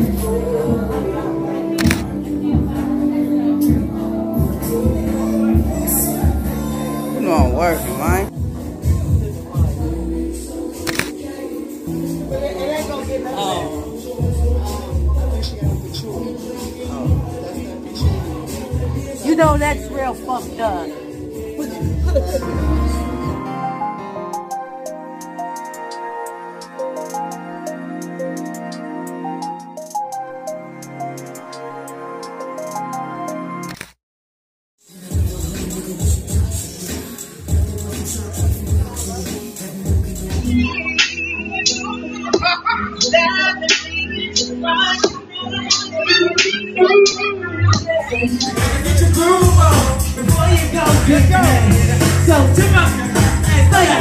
You know that's real fucked up. Get none of Oh. You know that's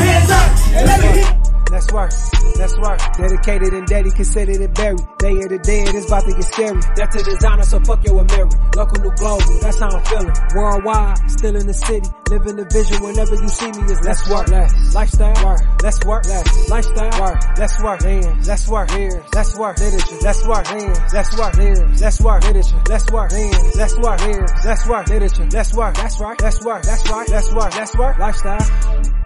real fucked up. Let's work, let's work. Dedicated and daddy considered it buried. Day of the dead is about to get scary. Death to designer, so fuck your Mary. Local new global, that's how I'm feeling. Worldwide, still in the city. Living the vision whenever you see me is let's work. Less. Lifestyle, work. Let's work. Less. Lifestyle, work. Let's work. Land. Let's work. Years. Let's work. Literature. Let's work. Land. Let's work. Years. Let's work. Literature. Let's work. Land. Let's work. Years. Let's work. Literature. Let's work. That's right. Let's work. That's right. Let's work. Let's work. Lifestyle.